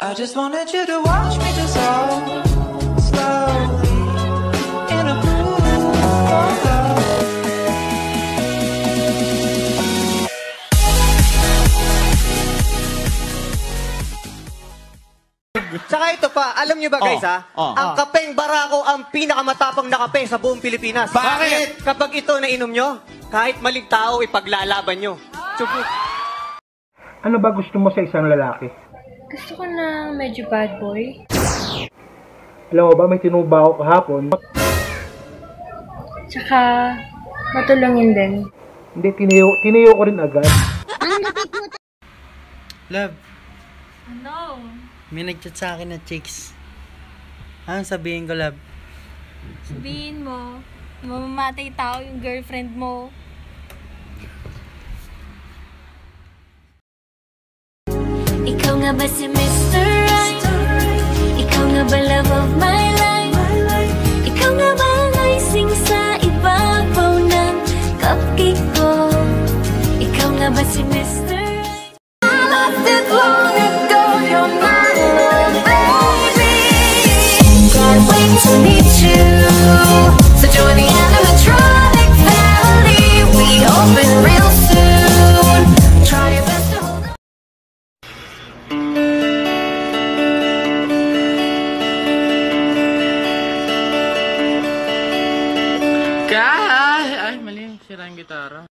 I just wanted you to watch me dissolve slowly in a pool of love. Tsaka ito pa, alam nyo ba guys Oh, ha? oh. Ang kapeng barako ang pinakamatapang na kape sa buong Pilipinas. Bakit? Kapag ito nainom nyo, kahit maling tao ipaglalaban nyo. Tsubu. Ano ba gusto mo sa isang lalaki? Gusto ko na medyo bad boy. Alam mo ba, may tinuba ako kahapon. Tsaka, matulungin din. Hindi, tiniyo, tiniyo ko rin agad. Love, Ano? may nagchat sa akin na chicks. Anong sabihin ko, love? Sabihin mo, mamamatay tao yung girlfriend mo. Nga ba si Mr. Ay, mali. Sira yung gitara.